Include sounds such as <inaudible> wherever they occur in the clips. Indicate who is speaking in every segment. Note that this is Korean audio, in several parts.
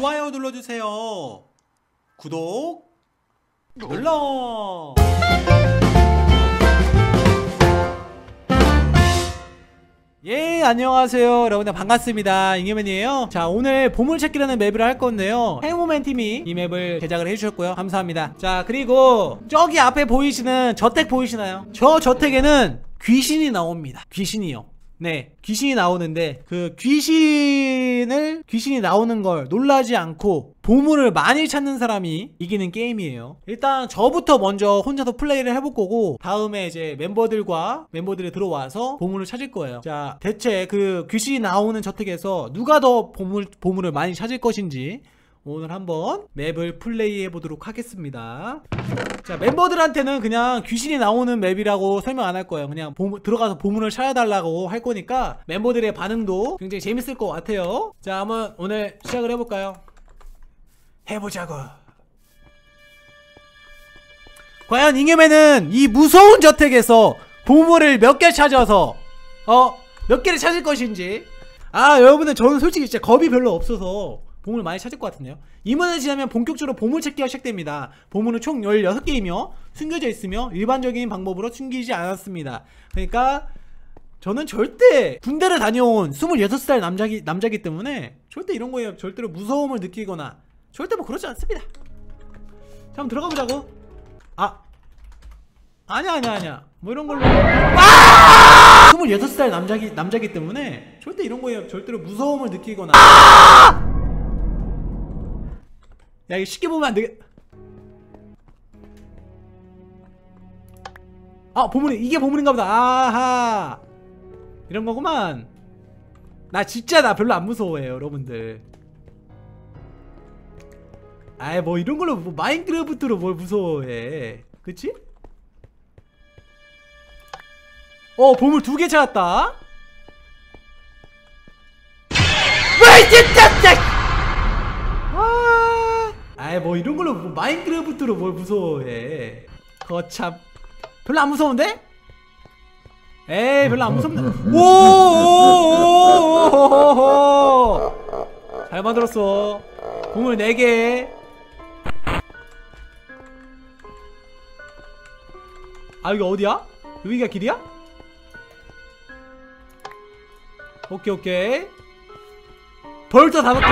Speaker 1: 좋아요 눌러주세요. 구독 눌러. 예 안녕하세요. 여러분들 반갑습니다. 잉여맨이에요. 자 오늘 보물찾기라는 맵을 할 건데요. 행우맨 팀이 이 맵을 제작을 해주셨고요. 감사합니다. 자 그리고 저기 앞에 보이시는 저택 보이시나요? 저 저택에는 귀신이 나옵니다. 귀신이요 네 귀신이 나오는데 그 귀신을 귀신이 나오는 걸 놀라지 않고 보물을 많이 찾는 사람이 이기는 게임이에요. 일단 저부터 먼저 혼자서 플레이를 해볼 거고 다음에 이제 멤버들과 멤버들이 들어와서 보물을 찾을 거예요. 자 대체 그 귀신이 나오는 저택에서 누가 더 보물, 보물을 많이 찾을 것인지 오늘 한번 맵을 플레이해 보도록 하겠습니다. 자, 멤버들한테는 그냥 귀신이 나오는 맵이라고 설명 안 할 거예요. 그냥 보물, 들어가서 보물을 찾아달라고 할 거니까 멤버들의 반응도 굉장히 재밌을 것 같아요. 자, 한번 오늘 시작을 해볼까요? 해보자고. 과연 잉여맨은 이 무서운 저택에서 보물을 몇 개 찾아서 어? 몇 개를 찾을 것인지 아 여러분들 저는 솔직히 진짜 겁이 별로 없어서 보물 많이 찾을 것 같은데요. 이문을 지나면 본격적으로 보물 찾기가 시작됩니다. 보물은 총 16개이며 숨겨져 있으며 일반적인 방법으로 숨기지 않았습니다. 그러니까 저는 절대 군대를 다녀온 26살 남자기, 남자기 때문에 절대 이런 거에 절대로 무서움을 느끼거나 절대 뭐 그러지 않습니다. 자 한번 들어가 보자고. 아 아니야 아니야 아니야. 뭐 이런 걸로. 와! 26살 남자기, 남자기 때문에 절대 이런 거에 절대로 무서움을 느끼거나 야 이거 쉽게 보면 안 되겠 아 보물이 이게 보물인가 보다. 아하. 이런 거구만. 나 진짜 나 별로 안 무서워해요 여러분들. 아이 뭐 이런 걸로 뭐 마인크래프트로 뭘 무서워해. 그치? 어 보물 두 개 찾았다 아이 뭐 이런 걸로 뭐 마인크래프트로 뭘 무서워해. 거참 별로 안 무서운데? 에이 별로 안 무섭네. <laughs> 오잘 만들었어. 공을 4개. 아 여기 어디야? 여기가 길이야? 오케이 오케이. 벌써 다섯 개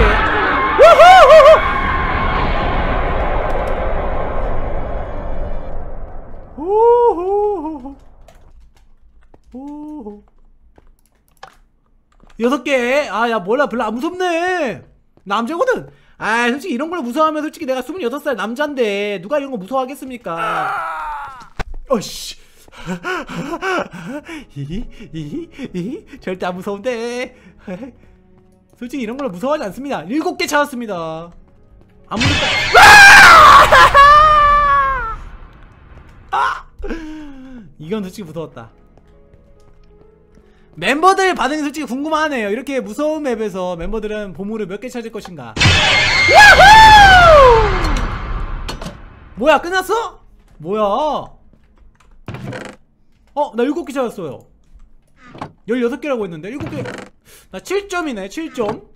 Speaker 1: 여섯 개. 아, 야, 몰라. 별로 안 무섭네. 남자거든. 아, 솔직히 이런 걸 무서워하면 솔직히 내가 26살 남잔데 누가 이런 거 무서워하겠습니까? 어씨. <laughs> 이, 절대 안 무서운데. 솔직히 이런 걸 무서워하지 않습니다. 일곱 개 찾았습니다. 안 무섭다. <laughs> 아! 이건 솔직히 무서웠다. 멤버들 반응이 솔직히 궁금하네요. 이렇게 무서운 맵에서 멤버들은 보물을 몇 개 찾을 것인가? 뭐야 끝났어? 뭐야? 어, 나 7개 찾았어요. 16개라고 했는데 7개. 나 7점이네. 7점.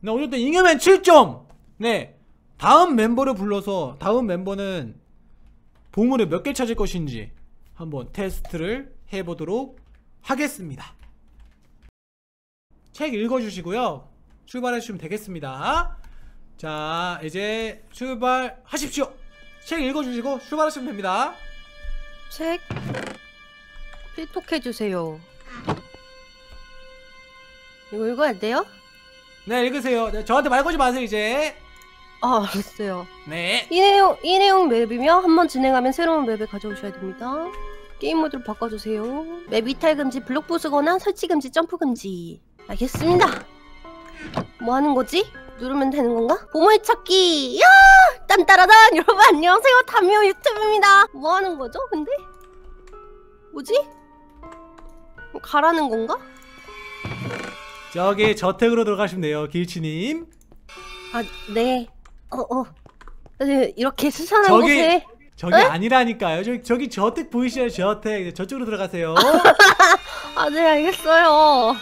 Speaker 1: 나 어쨌든 잉여맨 7점. 네. 다음 멤버를 불러서 다음 멤버는 보물을 몇 개 찾을 것인지 한번 테스트를 해보도록 하겠습니다. 책 읽어주시고요. 출발해주시면 되겠습니다. 자, 이제 출발하십시오. 책 읽어주시고 출발하시면 됩니다.
Speaker 2: 책 필독해주세요. 이거 읽어야 돼요?
Speaker 1: 네, 읽으세요. 네, 저한테 말 걸지 마세요, 이제.
Speaker 2: 아, 알았어요.
Speaker 1: 네.
Speaker 2: 이 내용, 이 내용 맵이며 한 번 진행하면 새로운 맵을 가져오셔야 됩니다. 게임 모드를 바꿔주세요. 맵 이탈 금지, 블록 부수거나 설치 금지, 점프 금지. 알겠습니다. 뭐 하는 거지? 누르면 되는 건가? 보물 찾기! 야! 딴따라단! <laughs> 여러분 안녕하세요. 다미오 유튜브입니다. 뭐 하는 거죠, 근데? 뭐지? 가라는 건가?
Speaker 1: 저기 저택으로 들어가시면 돼요, 길치님.
Speaker 2: 아, 네. 어, 어. 네, 이렇게 수산한
Speaker 1: 저기-
Speaker 2: 곳에.
Speaker 1: 저기
Speaker 2: 에?
Speaker 1: 아니라니까요. 저기, 저기 저택 보이시나요? 저택. 저쪽으로 들어가세요. <laughs>
Speaker 2: 아, 네, 알겠어요.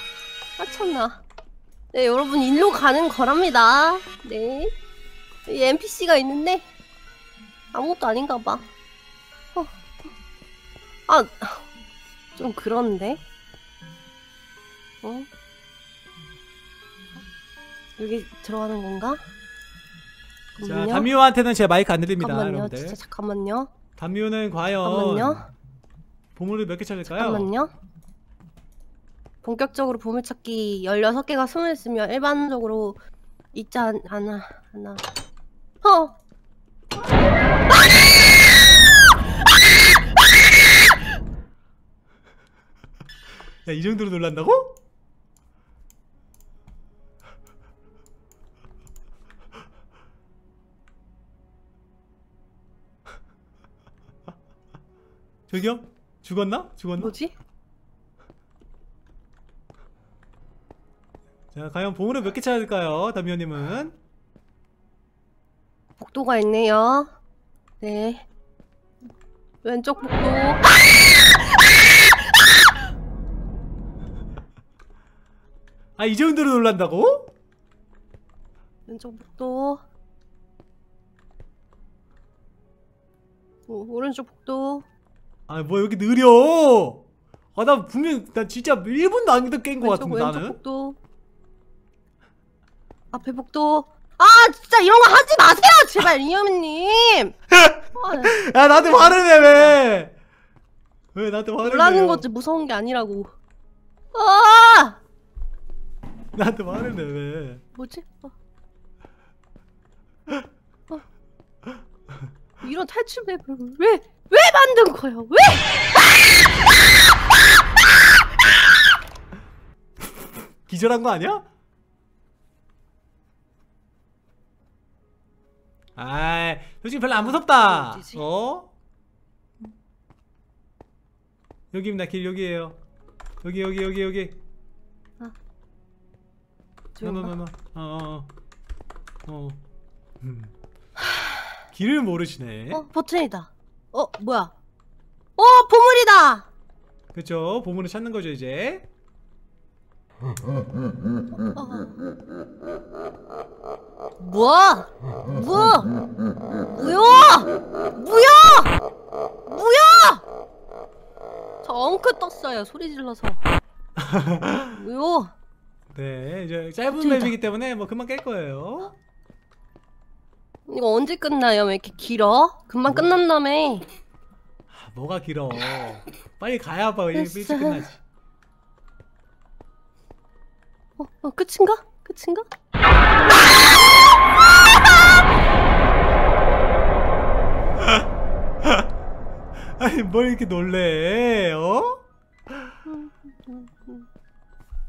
Speaker 2: 아, 참나. 네, 여러분 일로 가는 거랍니다. 네. 이 NPC가 있는데 아무것도 아닌가 봐. 어. 아, 좀 그런데. 어? 여기 들어가는 건가?
Speaker 1: 자. 담미호한테는 제 마이크 안 들립니다,
Speaker 2: 잠깐만요.
Speaker 1: 여러분들.
Speaker 2: 진짜 잠깐만요.
Speaker 1: 담미호는 과연
Speaker 2: 잠깐만요.
Speaker 1: 보물을 몇 개 찾을까요?
Speaker 2: 잠깐만요. 본격적으로 보물찾기 16개가 숨어 있으면 일반적으로 있지 않, 않아, 않아. 어!
Speaker 1: 야, 이 정도로 놀란다고? 저기요? 죽었나? 죽었나?
Speaker 2: 뭐지?
Speaker 1: 자, 과연 보물을 몇 개 찾을까요? 담미호님은?
Speaker 2: 복도가 있네요. 네. 왼쪽 복도.
Speaker 1: 아, 이 정도로 놀란다고?
Speaker 2: 왼쪽 복도. 오, 오른쪽 복도.
Speaker 1: 아, 뭐 여기 느려? 아, 나 분명, 나 진짜 1분도 안깬것
Speaker 2: 왼쪽
Speaker 1: 같은데,
Speaker 2: 왼쪽
Speaker 1: 나는?
Speaker 2: 복도. 앞에 복도. 아 진짜 이런 거 하지 마세요 제발 이현님. 아, <laughs>
Speaker 1: 야, 나한테 화를 내, 왜? 왜 나한테 화를
Speaker 2: 놀라는? 거지 무서운 게 아니라고. 아
Speaker 1: 나한테 화를 내, 왜?
Speaker 2: 뭐지? 어. 어. 이런 탈출 맵을 왜 왜 거야? 왜?
Speaker 1: 기절한 거 아니야? 아이, 솔직히 별로 안 무섭다.
Speaker 2: 어디지?
Speaker 1: 어? 여기입니다. 길 여기에요. 여기 여기 여기 여기.
Speaker 2: 저기인가?
Speaker 1: 노노노노. 어, 어, 어. 어. 음. 길을 모르시네.
Speaker 2: 어 버튼이다. 어 뭐야? 어 보물이다.
Speaker 1: 그렇죠. 보물을 찾는 거죠 이제.
Speaker 2: 어. 뭐야? 뭐야? 뭐야? 뭐야? 뭐야? 저 엉크 떴어요. 소리 질러서. 뭐야?
Speaker 1: 네, 이제 짧은
Speaker 2: 갑자기다.
Speaker 1: 맵이기 때문에 뭐 금방 깰 거예요.
Speaker 2: 이거 언제 끝나요? 왜 이렇게 길어? 금방 끝난다며.
Speaker 1: 아, 뭐가 길어. 빨리 가야 봐. 일- 일찍. 끝나지.
Speaker 2: 어, 어 끝인가? 끝인가? <laughs>
Speaker 1: 아니 뭘 이렇게 놀래? 어?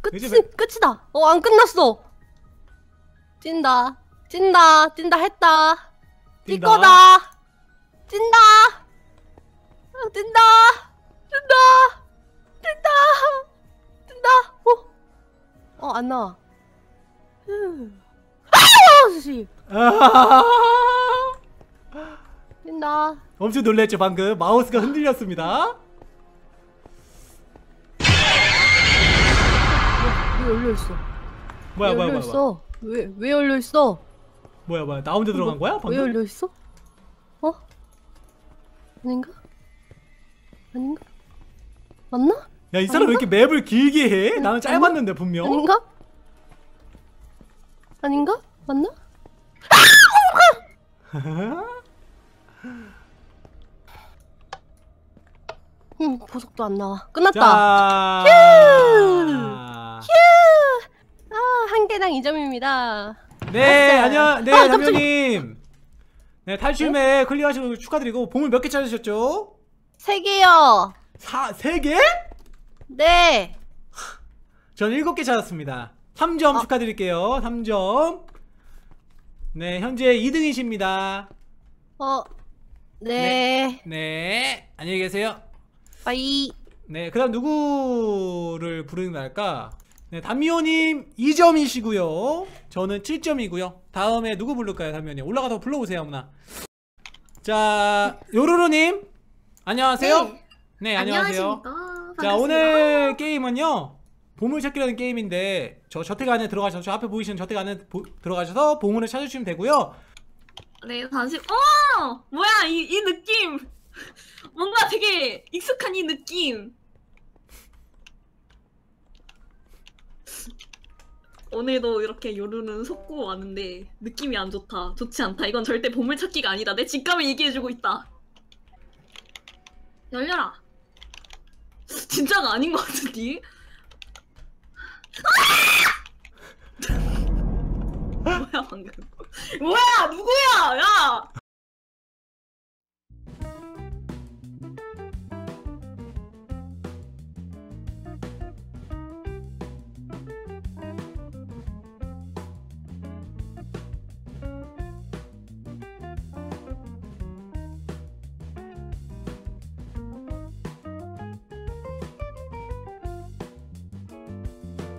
Speaker 2: 끝이 끝이다. 어 안 끝났어. 찐다. 찐다. 찐다 했다. 찐
Speaker 1: 뛴다.
Speaker 2: 거다. 찐다. 아, 찐다. 찐다. 찐다. 찐다. 어. 어 안 나와. 휴. 아, 씨.
Speaker 1: 아,
Speaker 2: 찐다.
Speaker 1: 엄청 놀랬죠 방금 마우스가 흔들렸습니다.
Speaker 2: 왜 열려 있어?
Speaker 1: 뭐야
Speaker 2: 왜
Speaker 1: 뭐야 뭐야?
Speaker 2: 왜 왜 열려 있어?
Speaker 1: 뭐야 뭐야 나 혼자 들어간 거야
Speaker 2: 왜
Speaker 1: 방금?
Speaker 2: 열려 있어? 어? 아닌가? 아닌가? 맞나?
Speaker 1: 야 이 사람 왜 이렇게 맵을 길게 해? 나는 짧았는데 분명.
Speaker 2: 아닌가? 아닌가? 맞나? 음 보석도 안 나와. 끝났다.
Speaker 1: 자.
Speaker 2: 아, 한 개당 2점입니다.
Speaker 1: 네. 안녕 네
Speaker 2: 아, 깜짝이야.
Speaker 1: 담요님. 네 탈출맵 클리어하시고 축하드리고 보물 몇 개 찾으셨죠?
Speaker 2: 세 개요.
Speaker 1: 사 세 개?
Speaker 2: 네.
Speaker 1: 저는 일곱 개 찾았습니다. 3점
Speaker 2: 아.
Speaker 1: 축하드릴게요. 3점. 네, 현재 2등이십니다.
Speaker 2: 어. 네.
Speaker 1: 네, 안녕히 계세요.
Speaker 2: 빠이.
Speaker 1: 네, 그 다음 누구를 부르는 날까? 네, 담미호님 2점이시고요. 저는 7점이고요. 다음에 누구 부를까요, 담미호님? 올라가서 불러보세요, 아무나. 자, 요로로님 안녕하세요.
Speaker 3: 네.
Speaker 1: 네, 안녕하세요. 자,
Speaker 3: 반갑습니다.
Speaker 1: 오늘 게임은요. 보물찾기라는 게임인데 저 저택 안에 들어가셔서 저 앞에 보이시는 저택 안에 보- 들어가셔서 보물을 찾으시면 되고요.
Speaker 3: 네, 다시. 어! 뭐야, 이, 이 느낌! <laughs> 뭔가 되게 익숙한 이 느낌! 오늘도 이렇게 요루는 속고 왔는데 느낌이 안 좋다. 좋지 않다. 이건 절대 보물찾기가 아니다. 내 직감이 얘기해주고 있다. 열려라. <laughs> 진짜가 아닌 것 같은데? 아! <laughs> 뭐야 방금? 뭐야 누구야? 야!